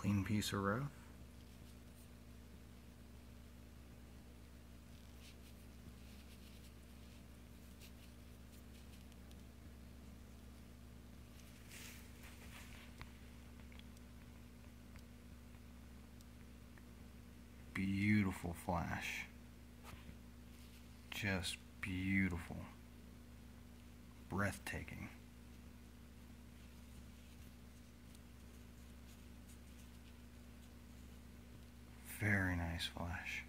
Clean piece of rough. Beautiful flash. Just beautiful. Breathtaking. Very nice flash.